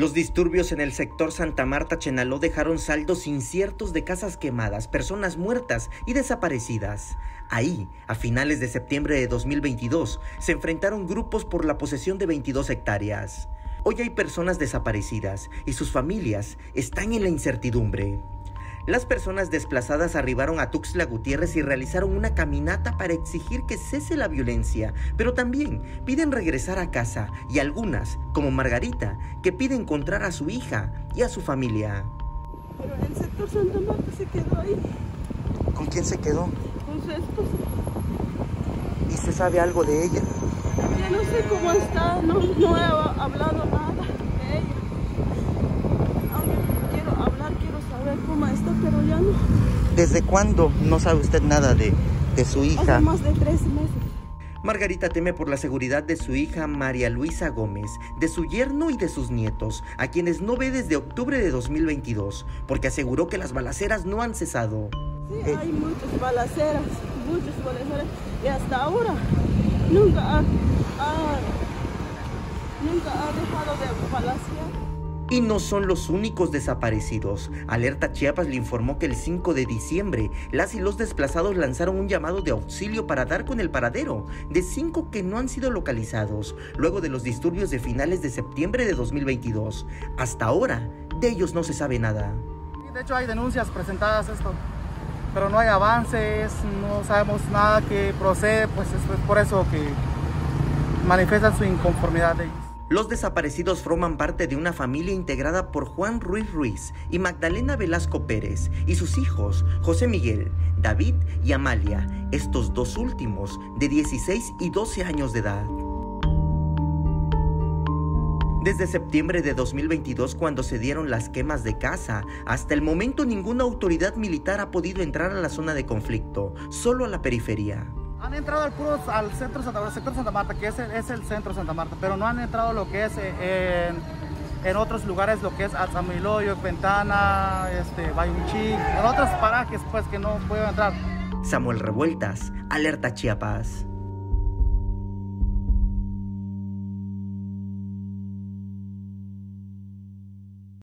Los disturbios en el sector Santa Marta Chenaló dejaron saldos inciertos de casas quemadas, personas muertas y desaparecidas. Ahí, a finales de septiembre de 2022, se enfrentaron grupos por la posesión de 22 hectáreas. Hoy hay personas desaparecidas y sus familias están en la incertidumbre. Las personas desplazadas arribaron a Tuxtla Gutiérrez y realizaron una caminata para exigir que cese la violencia, pero también piden regresar a casa y algunas, como Margarita, que pide encontrar a su hija y a su familia. Pero el sector Santa Marta se quedó ahí. ¿Con quién se quedó? Con su esposa. ¿Y se sabe algo de ella? Yo no sé cómo está, no, no he hablado nada de ella. Aunque quiero hablar, quiero saber cómo está, pero ya no. ¿Desde cuándo no sabe usted nada de, de su hija? Hace más de tres meses. Margarita teme por la seguridad de su hija María Luisa Gómez, de su yerno y de sus nietos, a quienes no ve desde octubre de 2022, porque aseguró que las balaceras no han cesado. Sí, hay muchas balaceras, muchas balaceras. Y hasta ahora nunca ha, ha- nunca ha dejado de balacear. Y no son los únicos desaparecidos. Alerta Chiapas le informó que el 5 de diciembre, las y los desplazados lanzaron un llamado de auxilio para dar con el paradero de cinco que no han sido localizados, luego de los disturbios de finales de septiembre de 2022. Hasta ahora, de ellos no se sabe nada. De hecho hay denuncias presentadas esto, pero no hay avances, no sabemos nada que procede, pues es es por eso que manifiestan su inconformidad de ellos. Los desaparecidos forman parte de una familia integrada por Juan Ruiz Ruiz y Magdalena Velasco Pérez y sus hijos José Miguel, David y Amalia, estos dos últimos de 16 y 12 años de edad. Desde septiembre de 2022, cuando se dieron las quemas de casa, hasta el momento ninguna autoridad militar ha podido entrar a la zona de conflicto, solo a la periferia. Han entrado al puro al centro Santa Marta, sector Santa Marta, que es el, es el centro Santa Marta, pero no han entrado lo que es eh, en, en otros lugares, lo que es Atzamiloyo, Ventana, este, Bayunchi, en otros parajes pues que no pueden entrar. Samuel Revueltas, Alerta Chiapas.